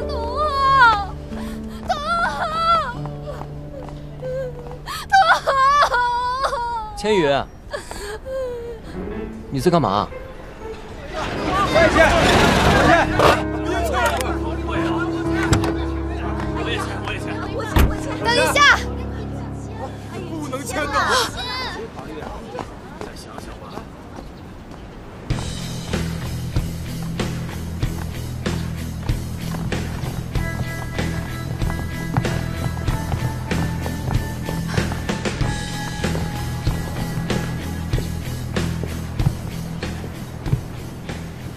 童浩，童浩，童浩，千羽，你在干嘛？快去！快去！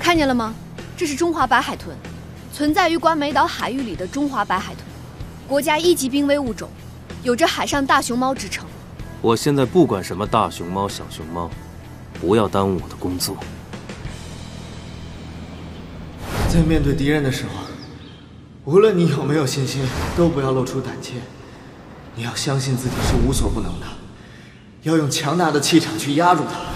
看见了吗？这是中华白海豚，存在于关美岛海域里的中华白海豚，国家一级濒危物种，有着“海上大熊猫”之称。我现在不管什么大熊猫、小熊猫，不要耽误我的工作。在面对敌人的时候，无论你有没有信心，都不要露出胆怯。你要相信自己是无所不能的，要用强大的气场去压住他。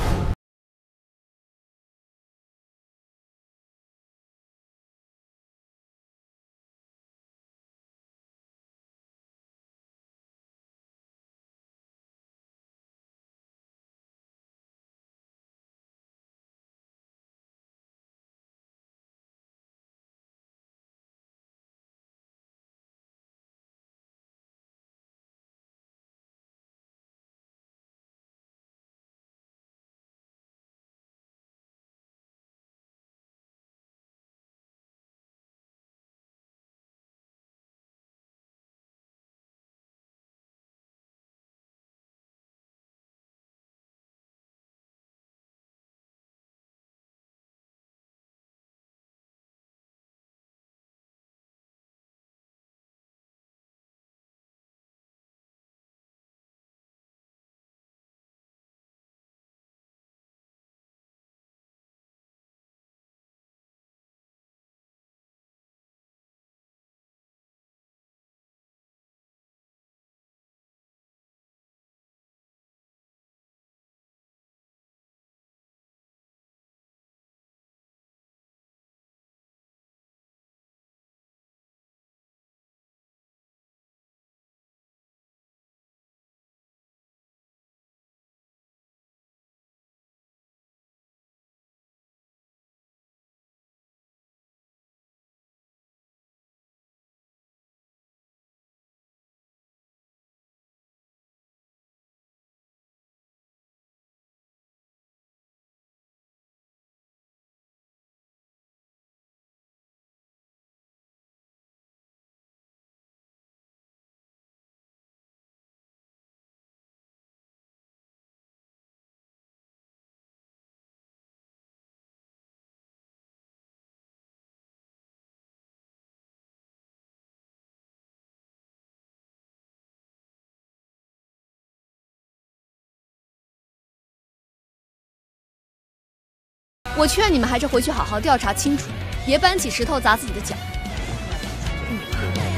我劝你们还是回去好好调查清楚，别搬起石头砸自己的脚。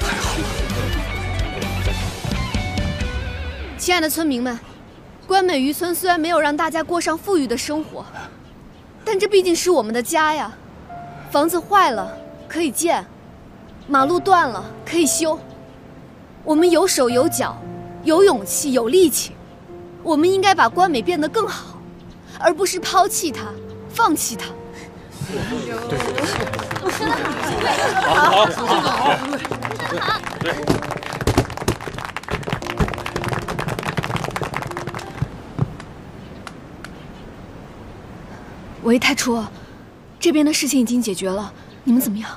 太好了，亲爱的村民们，关美渔村虽然没有让大家过上富裕的生活，但这毕竟是我们的家呀。房子坏了可以建，马路断了可以修。我们有手有脚，有勇气有力气，我们应该把关美变得更好，而不是抛弃它。放弃他。对，好，好，好，好，对。喂，太初，这边的事情已经解决了，你们怎么样？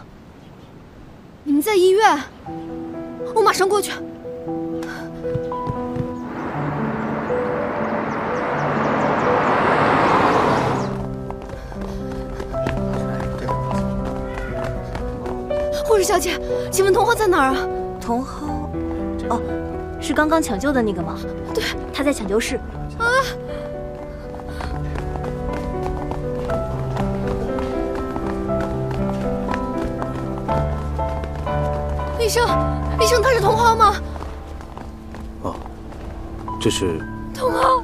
你们在医院？我马上过去。小姐，请问童浩在哪儿啊？童浩，哦，是刚刚抢救的那个吗？对，他在抢救室。啊！医生，医生，他是童浩吗？哦，这是。童浩，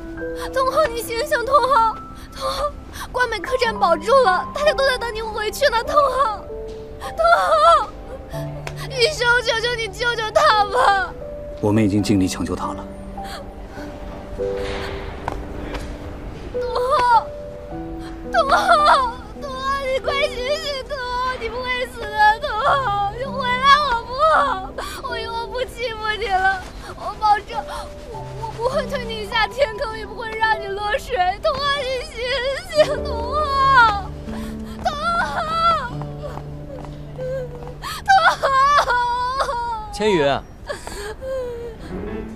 童浩，你醒醒，童浩，童浩，关美客栈保住了，大家都在等你回去呢，童浩，童浩。你救救他吧！我们已经尽力抢救他了。东浩，东浩，东浩，你快醒醒，东浩，你不会死的，东浩，你回来好不好？我以后不欺负你了，我保证，我我不会推你下天坑，也不会让你落水。东浩，你醒醒，东浩，千羽，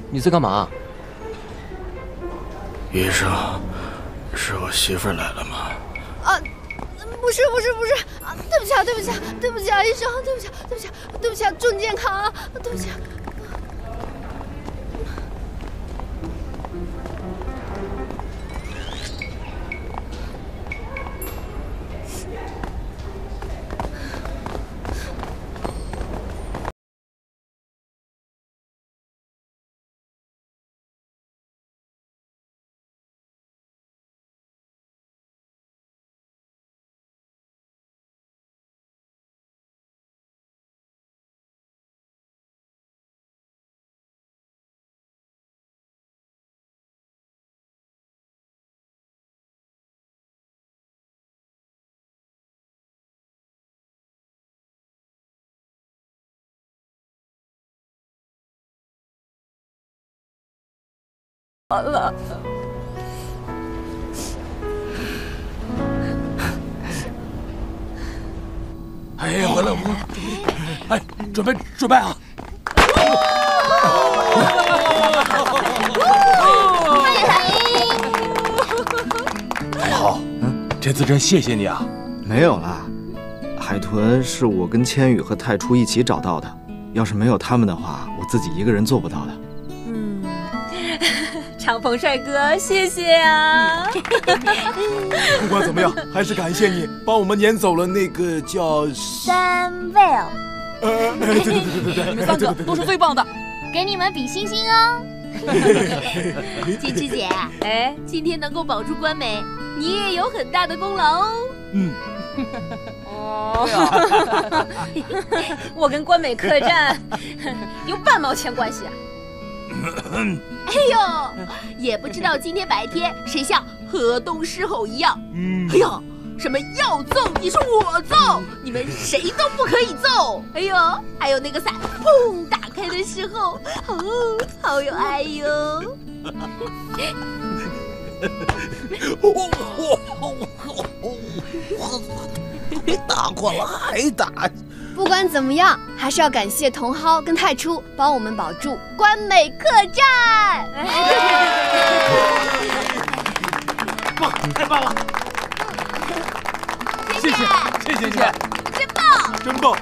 你在干嘛？医生，是我媳妇儿来了吗？啊，不是不是不是啊！对不起啊，对不起啊，对不起啊，医生，对不起啊，对不起啊，对不起啊，祝你健康啊！对不起啊。好了。哎呀，回来，我，哎，准备准备啊！好，嗯，这次真谢谢你啊！没有啦，海豚是我跟千羽和太初一起找到的，要是没有他们的话，我自己一个人做不到的。嗯，长鹏帅哥，谢谢啊！不管怎么样，还是感谢你帮我们撵走了那个叫三 Will，呃，对对对对对对，你们三个都是最棒的。给你们比心心哦。金枝姐，哎，今天能够保住关美，你也有很大的功劳哦。嗯，哦，我跟关美客栈有半毛钱关系啊！哎呦，也不知道今天白天谁像河东狮吼一样，嗯哎呦，什么要揍你是我揍，你们谁都不可以揍。哎呦，还有那个伞砰打开的时候，哦，好有爱哟。打过了还打，不管怎么样，还是要感谢茼蒿跟太初帮我们保住关美客栈。棒，太棒了！谢谢谢谢谢谢，真棒！真棒！